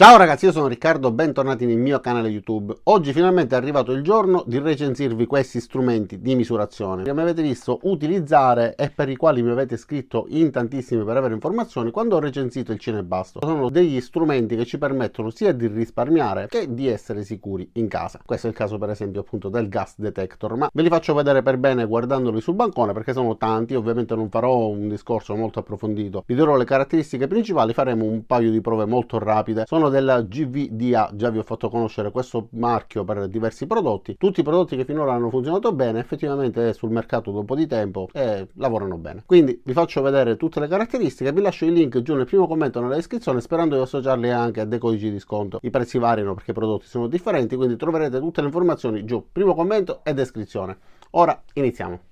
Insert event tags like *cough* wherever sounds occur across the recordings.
Ciao ragazzi, io sono Riccardo, bentornati nel mio canale YouTube. Oggi finalmente è arrivato il giorno di recensirvi questi strumenti di misurazione che mi avete visto utilizzare e per i quali mi avete scritto in tantissimi per avere informazioni quando ho recensito il Cinebasto. Sono degli strumenti che ci permettono sia di risparmiare che di essere sicuri in casa. Questo è il caso per esempio appunto del gas detector, ma ve li faccio vedere per bene guardandoli sul bancone perché sono tanti, ovviamente non farò un discorso molto approfondito. Vi darò le caratteristiche principali, faremo un paio di prove molto rapide. Sono della GVDA, già vi ho fatto conoscere questo marchio per diversi prodotti, tutti i prodotti che finora hanno funzionato bene, effettivamente sul mercato da un po' di tempo e lavorano bene. Quindi vi faccio vedere tutte le caratteristiche, vi lascio i link giù nel primo commento nella descrizione sperando di associarli anche a dei codici di sconto. I prezzi variano perché i prodotti sono differenti, quindi troverete tutte le informazioni giù, primo commento e descrizione. Ora iniziamo.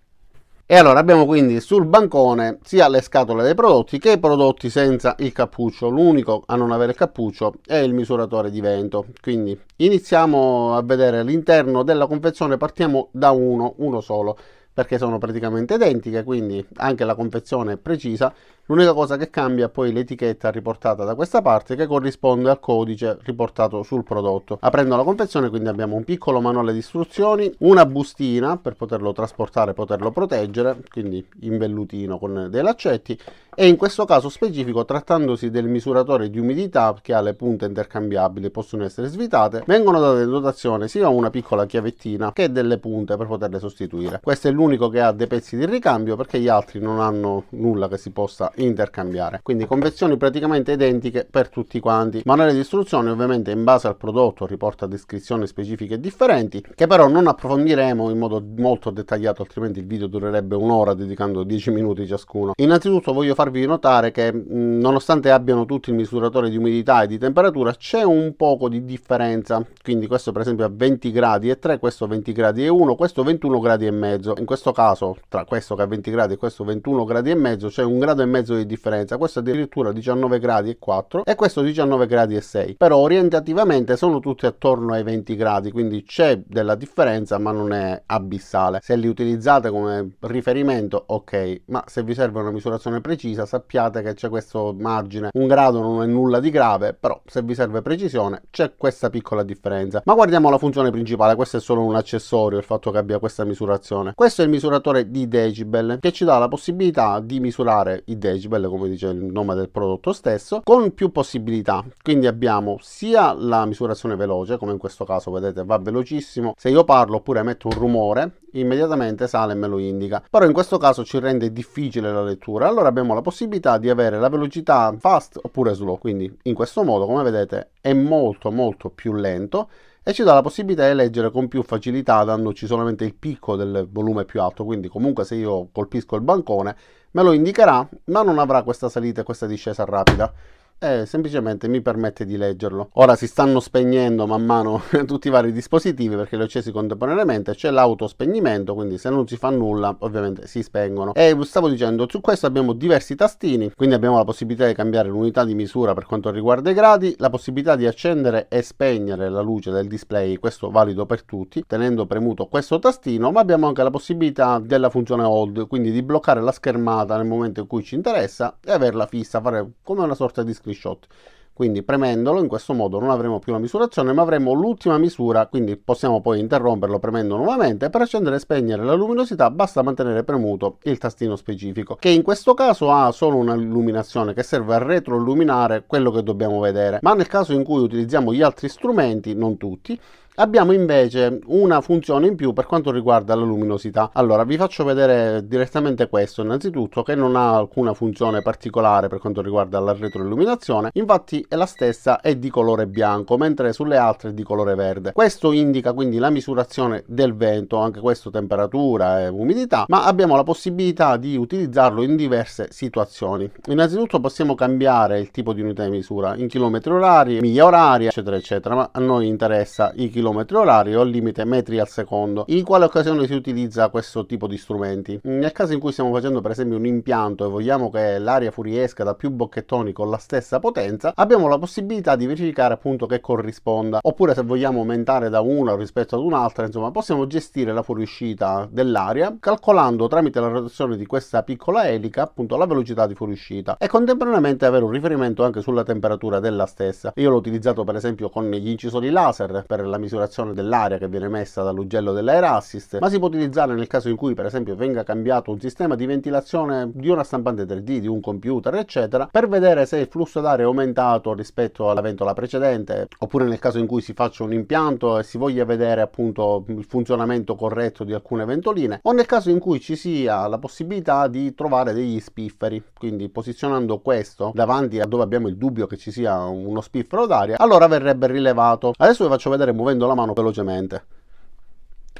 E allora abbiamo quindi sul bancone sia le scatole dei prodotti che i prodotti senza il cappuccio. L'unico a non avere il cappuccio è il misuratore di vento. Quindi iniziamo a vedere l'interno della confezione, partiamo da uno, uno solo perché sono praticamente identiche, quindi anche la confezione è precisa. L'unica cosa che cambia è poi l'etichetta riportata da questa parte che corrisponde al codice riportato sul prodotto. Aprendo la confezione quindi abbiamo un piccolo manuale di istruzioni, una bustina per poterlo trasportare e poterlo proteggere, quindi in vellutino con dei laccetti e in questo caso specifico trattandosi del misuratore di umidità che ha le punte intercambiabili possono essere svitate, vengono date in dotazione sia una piccola chiavettina che delle punte per poterle sostituire. Questo è l'unico che ha dei pezzi di ricambio perché gli altri non hanno nulla che si possa intercambiare. Quindi confezioni praticamente identiche per tutti quanti. Manuale di istruzioni ovviamente in base al prodotto riporta descrizioni specifiche differenti che però non approfondiremo in modo molto dettagliato altrimenti il video durerebbe un'ora dedicando 10 minuti ciascuno. Innanzitutto voglio farvi notare che nonostante abbiano tutti il misuratore di umidità e di temperatura c'è un poco di differenza. Quindi questo per esempio a 20 gradi e 3 questo 20 gradi e 1 questo 21 gradi e mezzo. In questo questo caso tra questo che ha 20 gradi e questo 21 gradi e mezzo c'è un grado e mezzo di differenza. Questo addirittura 19 gradi e 4 e questo 19 gradi e 6 però orientativamente sono tutti attorno ai 20 gradi quindi c'è della differenza ma non è abissale. Se li utilizzate come riferimento ok ma se vi serve una misurazione precisa sappiate che c'è questo margine. Un grado non è nulla di grave però se vi serve precisione c'è questa piccola differenza. Ma guardiamo la funzione principale questo è solo un accessorio il fatto che abbia questa misurazione. Questo è il misuratore di decibel che ci dà la possibilità di misurare i decibel come dice il nome del prodotto stesso con più possibilità. Quindi abbiamo sia la misurazione veloce come in questo caso vedete va velocissimo. Se io parlo oppure metto un rumore immediatamente sale e me lo indica. Però in questo caso ci rende difficile la lettura. Allora abbiamo la possibilità di avere la velocità fast oppure slow. Quindi in questo modo come vedete è molto molto più lento e ci dà la possibilità di leggere con più facilità dandoci solamente il picco del volume più alto. Quindi comunque se io colpisco il bancone me lo indicherà ma non avrà questa salita e questa discesa rapida e semplicemente mi permette di leggerlo. Ora si stanno spegnendo man mano *laughs* tutti i vari dispositivi perché li ho accesi contemporaneamente, c'è l'autospegnimento, quindi se non si fa nulla ovviamente si spengono. E stavo dicendo, su questo abbiamo diversi tastini, quindi abbiamo la possibilità di cambiare l'unità di misura per quanto riguarda i gradi, la possibilità di accendere e spegnere la luce del display, questo valido per tutti, tenendo premuto questo tastino, ma abbiamo anche la possibilità della funzione hold, quindi di bloccare la schermata nel momento in cui ci interessa e averla fissa, fare come una sorta di screenshot. Quindi premendolo in questo modo non avremo più la misurazione ma avremo l'ultima misura, quindi possiamo poi interromperlo premendo nuovamente. Per accendere e spegnere la luminosità basta mantenere premuto il tastino specifico, che in questo caso ha solo una illuminazione che serve a retroilluminare quello che dobbiamo vedere, ma nel caso in cui utilizziamo gli altri strumenti, non tutti, Abbiamo invece una funzione in più per quanto riguarda la luminosità. Allora vi faccio vedere direttamente questo innanzitutto che non ha alcuna funzione particolare per quanto riguarda la retroilluminazione, infatti è la stessa è di colore bianco mentre sulle altre è di colore verde. Questo indica quindi la misurazione del vento, anche questo temperatura e umidità, ma abbiamo la possibilità di utilizzarlo in diverse situazioni. Innanzitutto possiamo cambiare il tipo di unità di misura in chilometri orari, miglia oraria, eccetera eccetera, ma a noi interessa i chilometri km orari o limite metri al secondo. In quale occasione si utilizza questo tipo di strumenti? Nel caso in cui stiamo facendo per esempio un impianto e vogliamo che l'aria fuoriesca da più bocchettoni con la stessa potenza, abbiamo la possibilità di verificare appunto che corrisponda. Oppure se vogliamo aumentare da una rispetto ad un'altra, insomma, possiamo gestire la fuoriuscita dell'aria calcolando tramite la rotazione di questa piccola elica appunto la velocità di fuoriuscita e contemporaneamente avere un riferimento anche sulla temperatura della stessa. Io l'ho utilizzato per esempio con gli incisori laser per la misurazione dell'aria che viene emessa dall'ugello dell'air assist, ma si può utilizzare nel caso in cui per esempio venga cambiato un sistema di ventilazione di una stampante 3D, di un computer, eccetera, per vedere se il flusso d'aria è aumentato rispetto alla ventola precedente, oppure nel caso in cui si faccia un impianto e si voglia vedere appunto il funzionamento corretto di alcune ventoline, o nel caso in cui ci sia la possibilità di trovare degli spifferi, quindi posizionando questo davanti a dove abbiamo il dubbio che ci sia uno spiffero d'aria, allora verrebbe rilevato. Adesso vi faccio vedere muovendo la mano velocemente.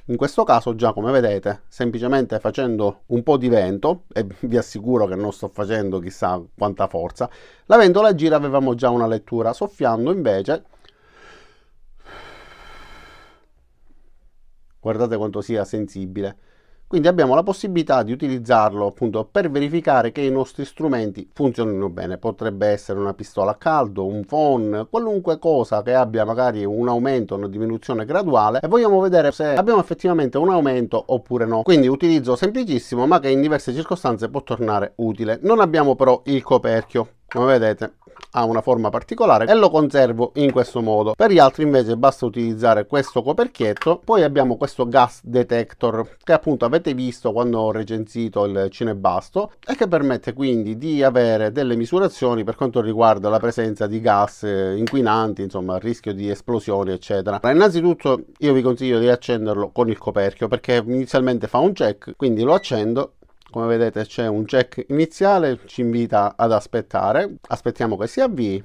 In questo caso già come vedete semplicemente facendo un po' di vento e vi assicuro che non sto facendo chissà quanta forza la ventola gira avevamo già una lettura soffiando invece guardate quanto sia sensibile quindi abbiamo la possibilità di utilizzarlo appunto per verificare che i nostri strumenti funzionino bene. Potrebbe essere una pistola a caldo, un phone, qualunque cosa che abbia magari un aumento una diminuzione graduale e vogliamo vedere se abbiamo effettivamente un aumento oppure no. Quindi utilizzo semplicissimo ma che in diverse circostanze può tornare utile. Non abbiamo però il coperchio, come vedete ha una forma particolare e lo conservo in questo modo. Per gli altri invece basta utilizzare questo coperchietto. Poi abbiamo questo gas detector che appunto avete visto quando ho recensito il cinebasto e che permette quindi di avere delle misurazioni per quanto riguarda la presenza di gas inquinanti insomma il rischio di esplosioni eccetera. Innanzitutto io vi consiglio di accenderlo con il coperchio perché inizialmente fa un check quindi lo accendo come vedete c'è un check iniziale ci invita ad aspettare. Aspettiamo che si avvii.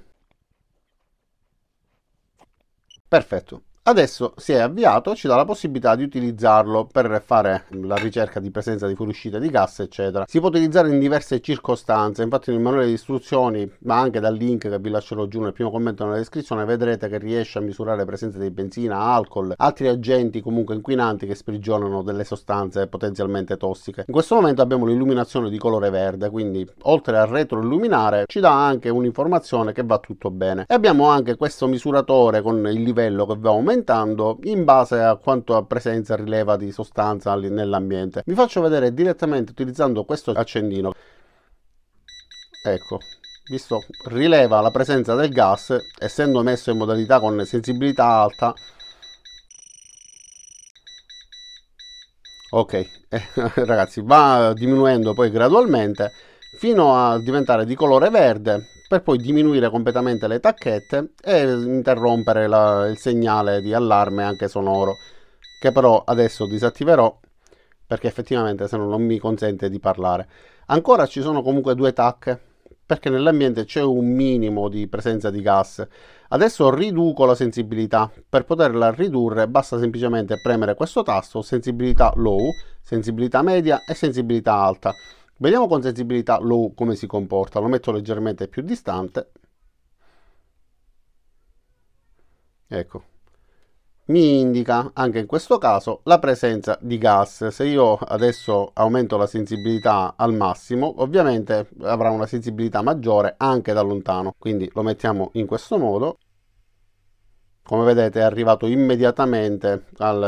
Perfetto Adesso si è avviato, ci dà la possibilità di utilizzarlo per fare la ricerca di presenza di fuoriuscita di gas, eccetera. Si può utilizzare in diverse circostanze, infatti nel manuale di istruzioni, ma anche dal link che vi lascerò giù nel primo commento nella descrizione, vedrete che riesce a misurare presenza di benzina, alcol, altri agenti comunque inquinanti che sprigionano delle sostanze potenzialmente tossiche. In questo momento abbiamo l'illuminazione di colore verde, quindi oltre a retroilluminare ci dà anche un'informazione che va tutto bene. E abbiamo anche questo misuratore con il livello che va aumentando aumentando in base a quanto presenza rileva di sostanza nell'ambiente. Vi faccio vedere direttamente utilizzando questo accendino. Ecco, visto rileva la presenza del gas, essendo messo in modalità con sensibilità alta, ok *laughs* eh, ragazzi va diminuendo poi gradualmente fino a diventare di colore verde per poi diminuire completamente le tacchette e interrompere la, il segnale di allarme anche sonoro che però adesso disattiverò perché effettivamente se no non mi consente di parlare. Ancora ci sono comunque due tacche perché nell'ambiente c'è un minimo di presenza di gas. Adesso riduco la sensibilità. Per poterla ridurre basta semplicemente premere questo tasto sensibilità low sensibilità media e sensibilità alta Vediamo con sensibilità low come si comporta. Lo metto leggermente più distante. Ecco. Mi indica anche in questo caso la presenza di gas. Se io adesso aumento la sensibilità al massimo, ovviamente avrà una sensibilità maggiore anche da lontano. Quindi lo mettiamo in questo modo come vedete è arrivato immediatamente al,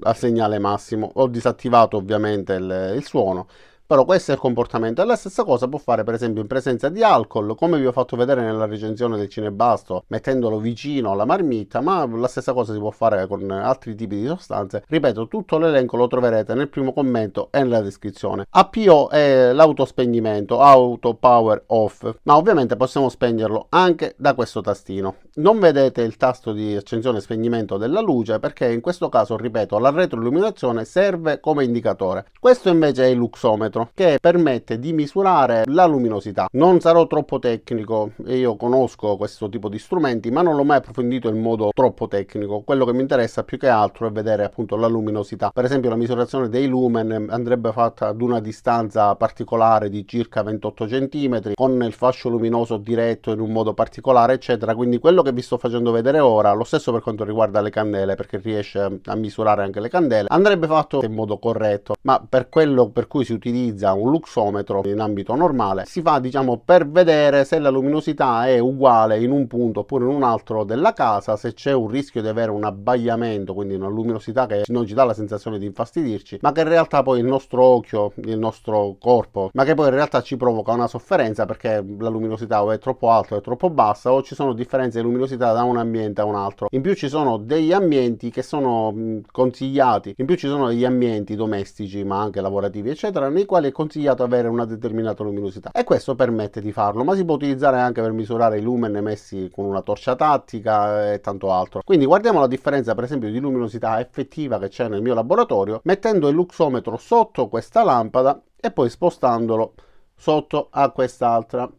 al segnale massimo ho disattivato ovviamente il, il suono però questo è il comportamento. E la stessa cosa può fare per esempio in presenza di alcol. Come vi ho fatto vedere nella recensione del cinebasto mettendolo vicino alla marmitta ma la stessa cosa si può fare con altri tipi di sostanze. Ripeto tutto l'elenco lo troverete nel primo commento e nella descrizione. APO è l'autospegnimento auto power off. Ma ovviamente possiamo spegnerlo anche da questo tastino. Non vedete il tasto di accensione e spegnimento della luce perché in questo caso ripeto la retroilluminazione serve come indicatore. Questo invece è il luxometro luxometro che permette di misurare la luminosità. Non sarò troppo tecnico e io conosco questo tipo di strumenti, ma non l'ho mai approfondito in modo troppo tecnico. Quello che mi interessa più che altro è vedere appunto la luminosità. Per esempio la misurazione dei lumen andrebbe fatta ad una distanza particolare di circa 28 cm con il fascio luminoso diretto in un modo particolare, eccetera. Quindi quello che vi sto facendo vedere ora, lo stesso per quanto riguarda le candele, perché riesce a misurare anche le candele, andrebbe fatto in modo corretto, ma per quello per cui si utilizza un luxometro in ambito normale, si fa diciamo per vedere se la luminosità è uguale in un punto oppure in un altro della casa, se c'è un rischio di avere un abbagliamento, quindi una luminosità che non ci dà la sensazione di infastidirci, ma che in realtà poi il nostro occhio, il nostro corpo, ma che poi in realtà ci provoca una sofferenza perché la luminosità o è troppo alta o è troppo bassa o ci sono differenze di luminosità da un ambiente a un altro. In più ci sono degli ambienti che sono consigliati, in più ci sono degli ambienti domestici ma anche lavorativi eccetera nei quali è consigliato avere una determinata luminosità e questo permette di farlo, ma si può utilizzare anche per misurare i lumen emessi con una torcia tattica e tanto altro. Quindi guardiamo la differenza per esempio di luminosità effettiva che c'è nel mio laboratorio mettendo il luxometro sotto questa lampada e poi spostandolo sotto a quest'altra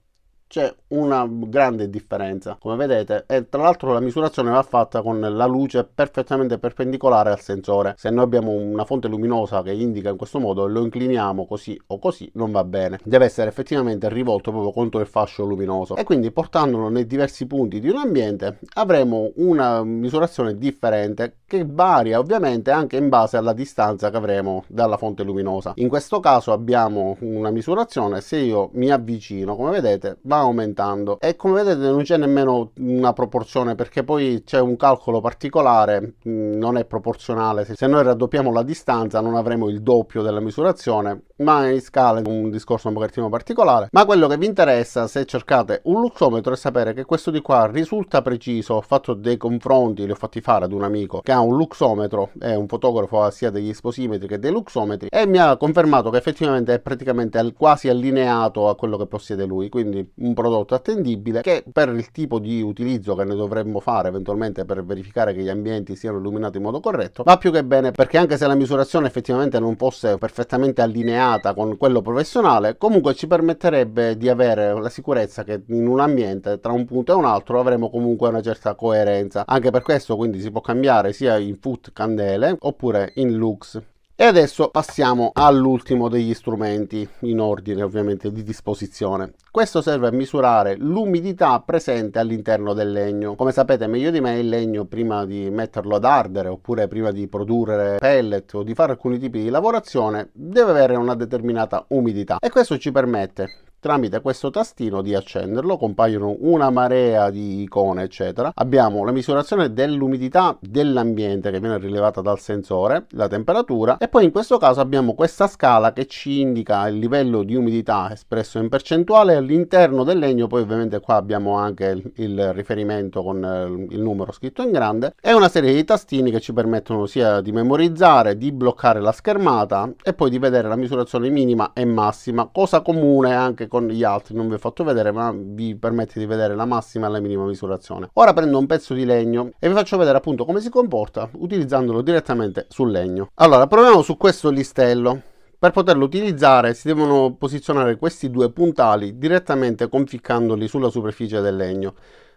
c'è una grande differenza. Come vedete e tra l'altro la misurazione va fatta con la luce perfettamente perpendicolare al sensore. Se noi abbiamo una fonte luminosa che indica in questo modo e lo incliniamo così o così non va bene. Deve essere effettivamente rivolto proprio contro il fascio luminoso. E quindi portandolo nei diversi punti di un ambiente avremo una misurazione differente che varia ovviamente anche in base alla distanza che avremo dalla fonte luminosa. In questo caso abbiamo una misurazione se io mi avvicino come vedete va aumentando. E come vedete non c'è nemmeno una proporzione perché poi c'è un calcolo particolare mm, non è proporzionale. Se noi raddoppiamo la distanza non avremo il doppio della misurazione ma in scala è un discorso un pochettino particolare. Ma quello che vi interessa se cercate un luxometro è sapere che questo di qua risulta preciso. Ho fatto dei confronti li ho fatti fare ad un amico che ha un luxometro è un fotografo sia degli esposimetri che dei luxometri e mi ha confermato che effettivamente è praticamente quasi allineato a quello che possiede lui. Quindi un un prodotto attendibile che per il tipo di utilizzo che ne dovremmo fare eventualmente per verificare che gli ambienti siano illuminati in modo corretto va più che bene perché anche se la misurazione effettivamente non fosse perfettamente allineata con quello professionale comunque ci permetterebbe di avere la sicurezza che in un ambiente tra un punto e un altro avremo comunque una certa coerenza. Anche per questo quindi si può cambiare sia in foot candele oppure in lux e adesso passiamo all'ultimo degli strumenti in ordine ovviamente di disposizione. Questo serve a misurare l'umidità presente all'interno del legno. Come sapete meglio di me il legno prima di metterlo ad ardere oppure prima di produrre pellet o di fare alcuni tipi di lavorazione deve avere una determinata umidità e questo ci permette tramite questo tastino di accenderlo compaiono una marea di icone eccetera. Abbiamo la misurazione dell'umidità dell'ambiente che viene rilevata dal sensore la temperatura e poi in questo caso abbiamo questa scala che ci indica il livello di umidità espresso in percentuale. All'interno del legno poi ovviamente qua abbiamo anche il, il riferimento con eh, il numero scritto in grande. E una serie di tastini che ci permettono sia di memorizzare di bloccare la schermata e poi di vedere la misurazione minima e massima cosa comune anche con gli altri non vi ho fatto vedere ma vi permette di vedere la massima e la minima misurazione. Ora prendo un pezzo di legno e vi faccio vedere appunto come si comporta utilizzandolo direttamente sul legno. Allora proviamo su questo listello. Per poterlo utilizzare si devono posizionare questi due puntali direttamente conficcandoli sulla superficie del legno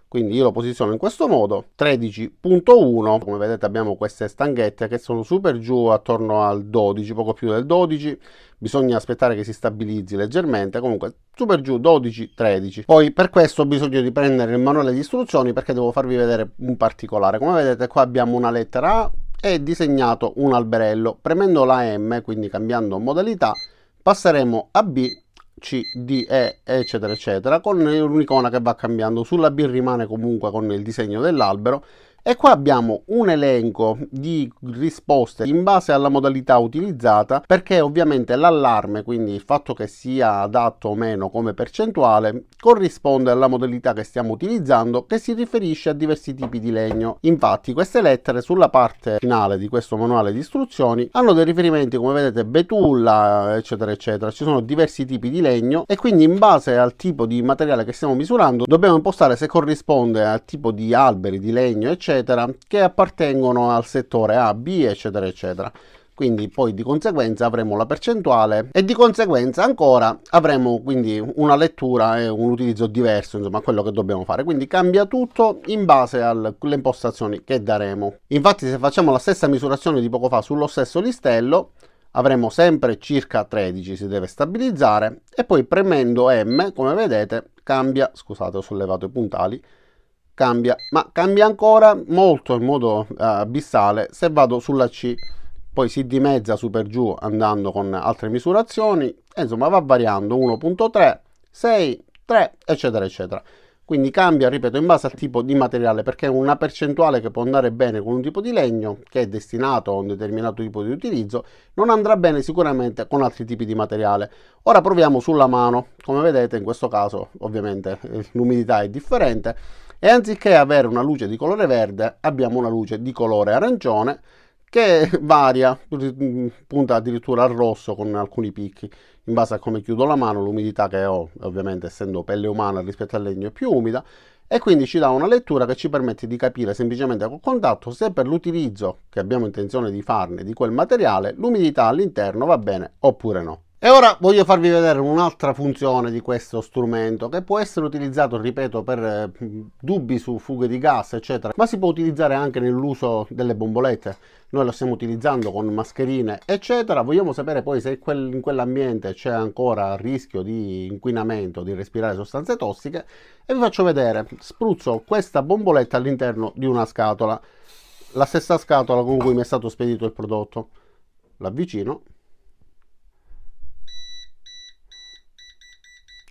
quindi io lo posiziono in questo modo 13.1 come vedete abbiamo queste stanghette che sono super giù attorno al 12 poco più del 12 bisogna aspettare che si stabilizzi leggermente. Comunque super giù 12 13 poi per questo ho bisogno di prendere il manuale di istruzioni perché devo farvi vedere un particolare. Come vedete qua abbiamo una lettera A e disegnato un alberello. Premendo la M quindi cambiando modalità passeremo a B c, D, E, eccetera, eccetera, con un'icona che va cambiando. Sulla B rimane comunque con il disegno dell'albero e qua abbiamo un elenco di risposte in base alla modalità utilizzata perché ovviamente l'allarme, quindi il fatto che sia adatto o meno come percentuale, corrisponde alla modalità che stiamo utilizzando che si riferisce a diversi tipi di legno. Infatti queste lettere sulla parte finale di questo manuale di istruzioni hanno dei riferimenti come vedete betulla eccetera eccetera, ci sono diversi tipi di legno e quindi in base al tipo di materiale che stiamo misurando dobbiamo impostare se corrisponde al tipo di alberi, di legno eccetera eccetera, che appartengono al settore A, B, eccetera, eccetera. quindi poi di conseguenza avremo la percentuale e di conseguenza ancora avremo quindi una lettura e un utilizzo diverso insomma quello che dobbiamo fare quindi cambia tutto in base alle impostazioni che daremo infatti se facciamo la stessa misurazione di poco fa sullo stesso listello avremo sempre circa 13 si deve stabilizzare e poi premendo M come vedete cambia scusate ho sollevato i puntali cambia. Ma cambia ancora molto in modo uh, abissale se vado sulla C. Poi si dimezza su per giù andando con altre misurazioni. E insomma va variando. 1.3 6 3 eccetera eccetera. Quindi cambia ripeto in base al tipo di materiale perché una percentuale che può andare bene con un tipo di legno che è destinato a un determinato tipo di utilizzo non andrà bene sicuramente con altri tipi di materiale. Ora proviamo sulla mano. Come vedete in questo caso ovviamente eh, l'umidità è differente e anziché avere una luce di colore verde abbiamo una luce di colore arancione che *laughs* varia, punta addirittura al rosso con alcuni picchi, in base a come chiudo la mano, l'umidità che ho, ovviamente essendo pelle umana rispetto al legno è più umida, e quindi ci dà una lettura che ci permette di capire semplicemente col contatto se per l'utilizzo che abbiamo intenzione di farne di quel materiale l'umidità all'interno va bene oppure no. E ora voglio farvi vedere un'altra funzione di questo strumento che può essere utilizzato, ripeto, per eh, dubbi su fughe di gas, eccetera, ma si può utilizzare anche nell'uso delle bombolette. Noi lo stiamo utilizzando con mascherine, eccetera. Vogliamo sapere poi se in quell'ambiente c'è ancora rischio di inquinamento, di respirare sostanze tossiche e vi faccio vedere. Spruzzo questa bomboletta all'interno di una scatola, la stessa scatola con cui mi è stato spedito il prodotto. L'avvicino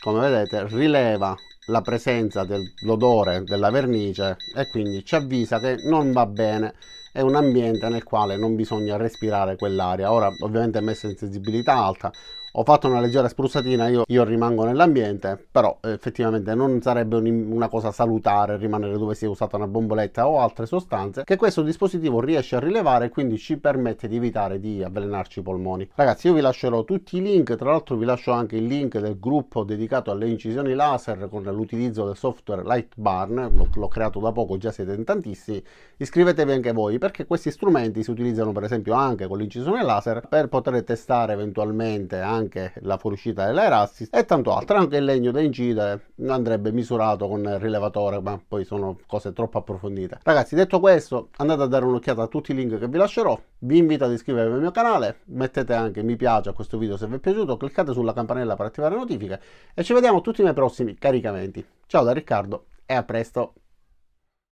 come vedete rileva la presenza dell'odore della vernice e quindi ci avvisa che non va bene. È un ambiente nel quale non bisogna respirare quell'aria. Ora ovviamente è messa in sensibilità alta ho fatto una leggera spruzzatina, io, io rimango nell'ambiente, però effettivamente non sarebbe un, una cosa salutare rimanere dove si è usata una bomboletta o altre sostanze che questo dispositivo riesce a rilevare e quindi ci permette di evitare di avvelenarci i polmoni. Ragazzi io vi lascerò tutti i link, tra l'altro vi lascio anche il link del gruppo dedicato alle incisioni laser con l'utilizzo del software Lightbarn, l'ho creato da poco, già siete in tantissimi, iscrivetevi anche voi perché questi strumenti si utilizzano per esempio anche con l'incisione laser per poter testare eventualmente anche anche la fuoriuscita dell'aerastis e tanto altro. Anche il legno da incidere andrebbe misurato con il rilevatore ma poi sono cose troppo approfondite. Ragazzi detto questo andate a dare un'occhiata a tutti i link che vi lascerò. Vi invito ad iscrivervi al mio canale mettete anche mi piace a questo video se vi è piaciuto cliccate sulla campanella per attivare le notifiche e ci vediamo tutti nei prossimi caricamenti. Ciao da Riccardo e a presto